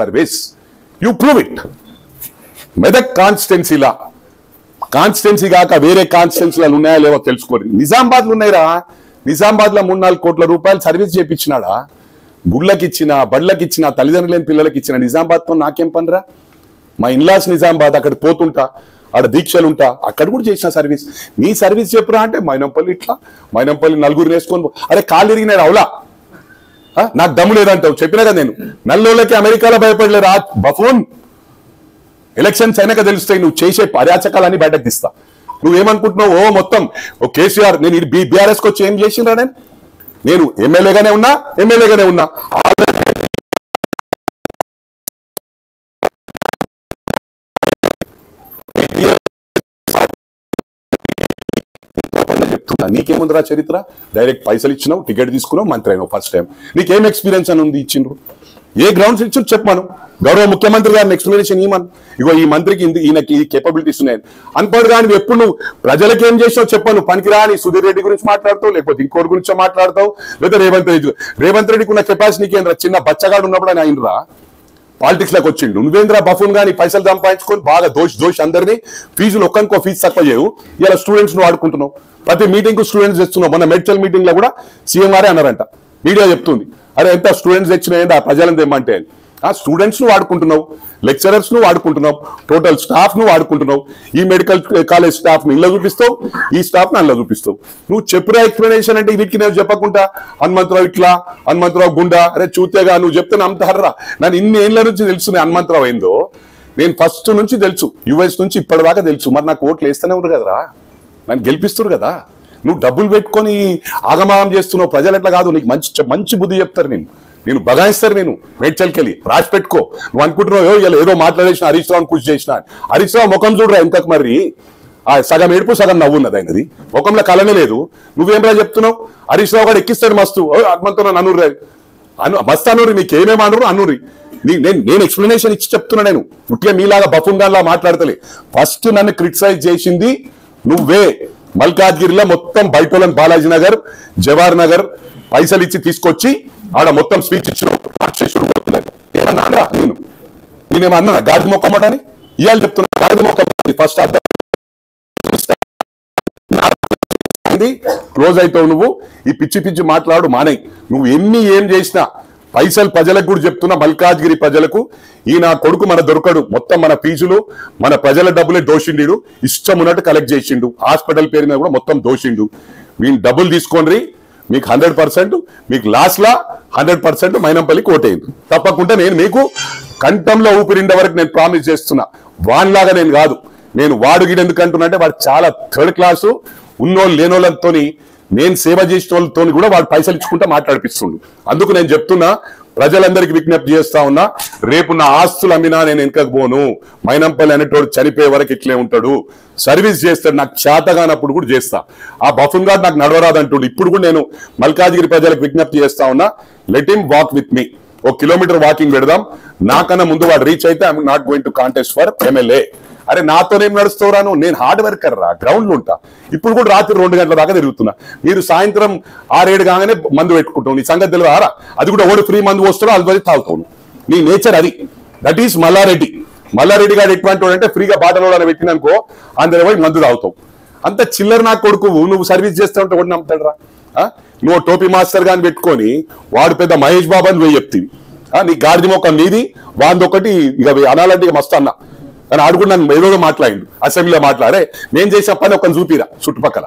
Service you prove it Medak కాన్స్టిట్యున్సీలా constituency కాక వేరే కాన్స్టిట్యున్సీలు ఉన్నాయా లేవో తెలుసుకోండి. నిజామాబాద్లో ఉన్నాయిరా. నిజామాబాద్లో మూడు నాలుగు కోట్ల రూపాయలు సర్వీస్ చేయించినాడా గుళ్ళకి ఇచ్చిన బళ్ళకి ఇచ్చిన తల్లిదండ్రులైన పిల్లలకి ఇచ్చిన నిజామాబాద్తో నాకేం పనిరా? మా ఇన్లాస్ నిజామాబాద్ అక్కడ పోతుంటా. ఆడ దీక్షలు ఉంటా అక్కడ కూడా చేసిన సర్వీస్ నీ సర్వీస్ చెప్పురా అంటే మైనంపల్లి ఇట్లా. మైనంపల్లి నలుగురు వేసుకొని అరే కాలు ఇరిగినారు అవులా. నాకు దమ్ము లేదంటావు. చెప్పినా కదా నేను. నల్లోళ్ళకి అమెరికాలో భయపడలేరు? ఆ బఫోన్ ఎలక్షన్స్ అయినాక తెలుస్తాయి. నువ్వు చేసే పర్యాచకాలన్నీ బయటకు తీస్తా. నువ్వేమనుకుంటున్నావు? ఓ మొత్తం. ఓ కేసీఆర్ నేను బీఆర్ఎస్కి వచ్చి ఏం చేసిండ్రా నేను? నేను ఎమ్మెల్యేగానే ఉన్నా ఎమ్మెల్యేగానే ఉన్నా. నీకేముందిరా చరిత్ర? డైరెక్ట్ పైసలు ఇచ్చినావు టికెట్ తీసుకున్నావు మంత్రి అయినావు ఫస్ట్ టైం నీకేం ఎక్స్పీరియన్స్ అని ఉంది ఇచ్చిండ్రు? ఏ గ్రౌండ్స్ ఇచ్చి చెప్పాను గౌరవ ముఖ్యమంత్రి గారిని ఎక్స్ప్లెనేషన్ ఇవ్వమను ఇగో ఈ మంత్రికి ఈయనకి ఈ కేపబిలిటీస్ ఉన్నాయి. అనుకోడు కానీ ఎప్పుడు నువ్వు ప్రజలకు ఏం చేసావు చెప్పాను. పనికిరాని సుధీర్ రెడ్డి గురించి మాట్లాడతావు లేకపోతే ఇంకోటి గురించి మాట్లాడతావు? లేదా రేవంత్ రెడ్డి రేవంత్ రెడ్డికి ఉన్న కెపాసిటీకి ఏంద్రా చిన్న బచ్చగాడు ఉన్నప్పుడు ఆయన అయినరా? పాలిటిక్స్లోకి వచ్చిండు. నువ్వేంద్ర బఫూన్ గాని పైసలు సంపాదించుకొని బాగా దోష్ దోష్ అందరినీ ఫీజులు ఒక్కనికో ఫీజు తక్కువ చేయవు. ఇలా స్టూడెంట్స్ను ఆడుకుంటున్నావు ప్రతి మీటింగ్కు స్టూడెంట్స్ తెస్తున్నావు మన మెడికల్ మీటింగ్లో కూడా సీఎం గారే అన్నారంట. మీడియా చెప్తుంది. అరే ఎంత స్టూడెంట్స్ తెచ్చినాయండి ఆ ప్రజలను తెమ్మంటే అని. స్టూడెంట్స్ను వాడుకుంటున్నావు లెక్చరర్స్ను వాడుకుంటున్నావు టోటల్ స్టాఫ్ను వాడుకుంటున్నావు. ఈ మెడికల్ కాలేజ్ స్టాఫ్ని ఇలా చూపిస్తావు ఈ స్టాఫ్ని అలా చూపిస్తావు. నువ్వు చెప్పురా ఎక్స్ప్లెనేషన్ అంటే వీటికి నేను చెప్పకుండా హనుమంతరావు ఇట్లా హనుమంతరావు గుండా అరే చూతేగా నువ్వు చెప్తే నమ్ముతారా నన్ను ఇన్ని ఏళ్ళ నుంచి తెలుసు హనుమంతరావు ఏందో నేను ఫస్ట్ నుంచి తెలుసు యుఎస్ నుంచి ఇప్పటిదాకా తెలుసు. మరి నాకు ఓట్లు వేస్తూనే ఉన్నారు కదరా. నన్ను గెలిపిస్తారు కదా. నువ్వు డబ్బులు పెట్టుకొని ఆగమాగం చేస్తున్నావు. ప్రజలు ఎట్లా కాదు నీకు మంచి మంచి బుద్ధి చెప్తారు నేను నేను బగాయిస్తారు నేను. మేడ్చల్కెళ్ళి రాసి పెట్టుకో. నువ్వు అనుకుంటున్నావు ఇలా ఏదో మాట్లాడేసిన హరీష్ రావుని కృషి చేసిన. హరీష్ రావు ముఖం చూడరా ఇంతకు మరి? ఆ సగం ఏడుపు సగం నవ్వు ఉన్నది ఆయనది. ముఖంలో కలనే లేదు. నువ్వేం రా చెప్తున్నావు? హరీష్ రావు గారు ఎక్కిస్తాడు మస్తు. "ఓ, హనుమంతుడు నన్ను అనుర్రే." అను మస్తు అనూరి నీకేమేమి అనరు అనూరి నీ- నేను నేను ఎక్స్ప్లెనేషన్ ఇచ్చి చెప్తున్నా నేను. ఉట్టిగా మీలాగా బఫుంగాన్లా మాట్లాడతలే. ఫస్ట్ నన్ను క్రిటిసైజ్ చేసింది నువ్వే. మల్కాజ్గిరిలో మొత్తం బయటోళ్ళని బాలాజీ నగర్ జవహర్ నగర్ పైసలు ఇచ్చి తీసుకొచ్చి ఆడ మొత్తం స్పీచ్ ఇచ్చిన ఏమన్నా అనరా నేను. నేనేమన్నా గాడి మొక్కమటని ఇవాళ చెప్తున్నా. గాడిద మొక్క ఫస్ట్ అర్థం. క్లోజ్ అవుతావు నువ్వు. ఈ పిచ్చి పిచ్చి మాట్లాడు మానే నువ్వు ఎన్ని ఏం చేసినా పైసలు ప్రజలకు కూడా చెప్తున్నా మల్కాజ్గిరి ప్రజలకు. ఈ నా కొడుకు మన దొరకడు. మొత్తం మన ఫీజులు మన ప్రజల డబ్బులే దోషిండు ఇష్టం ఉన్నట్టు కలెక్ట్ చేసిండు. హాస్పిటల్ పేరు మీద కూడా మొత్తం దోషిండు. వీళ్ళు డబ్బులు తీసుకోండి మీకు హండ్రెడ్ పర్సెంట్ మీకు లాస్ట్ లా హండ్రెడ్ పర్సెంట్ మైనంపల్లికి ఓటేయండి తప్పకుండా నేను మీకు కంఠంలో ఊపిరిండే వరకు నేను ప్రామిస్ చేస్తున్నా. వాన్లాగా నేను కాదు. నేను వాడు గీడు ఎందుకు అంటున్నా అంటే వాడు చాలా థర్డ్ క్లాసు ఉన్నోళ్ళు లేనోళ్ళతోని నేను సేవ చేసిన వాళ్ళతో కూడా వాడు పైసలు ఇచ్చుకుంటా మాట్లాడిపిస్తుండు. అందుకు నేను చెప్తున్నా ప్రజలందరికీ విజ్ఞప్తి చేస్తా ఉన్నా రేపు నా ఆస్తులు అమ్మినా నేను వెనకకు పోను. మైనంపల్లి అనేటోడు చనిపోయే వరకు ఇట్లే ఉంటాడు. సర్వీస్ చేస్తాడు నాకు చేతగానప్పుడు కూడా చేస్తా. ఆ బఫున్ గారు నాకు నడవరాదంటుడు. ఇప్పుడు కూడా నేను మల్కాజ్గిరి ప్రజలకు విజ్ఞప్తి చేస్తా ఉన్నా let him walk with me ఒక కిలోమీటర్ వాకింగ్ పెడదాం. నాకన్నా ముందు వాడు రీచ్ అయితే I'm not going to contest for MLA అరే నాతోనేం నడుస్తావురాను నేను హార్డ్ వర్కర్ రా గ్రౌండ్లో ఉంటా. ఇప్పుడు కూడా రాత్రి రెండు గంటల దాకా తిరుగుతున్నా. మీరు సాయంత్రం ఆరేడు కాగానే మందు పెట్టుకుంటావు. నీ సంగతి తెలియదారా అది కూడా ఓడి ఫ్రీ మందు పోస్తారో అది పది తాగుతాను నీ నేచర్ అది. That is Mallareddy. మల్లారెడ్డి గారు ఎటువంటి అంటే ఫ్రీగా బాటలో పెట్టిననుకో అందరి పోయి మందు తాగుతావు. అంత చిల్లర నా కొడుకు నువ్వు సర్వీస్ చేస్తా ఉంటే ఒకటి నమ్ముతాడు రా నువ్వు టోపీ మాస్టర్ గాని పెట్టుకొని వాడు పెద్ద మహేష్ బాబు అని పోయి చెప్తివి. నీ గాడిద మొక్క నీది వాందొకటి ఇక అనాలంటే ఇక మస్తు అన్న. కానీ ఆడుకున్నాను ఏదో మాట్లాడిండు. అసెంబ్లీలో మాట్లాడే నేను చేసే పని ఒక చూపిరా చుట్టుపక్కల.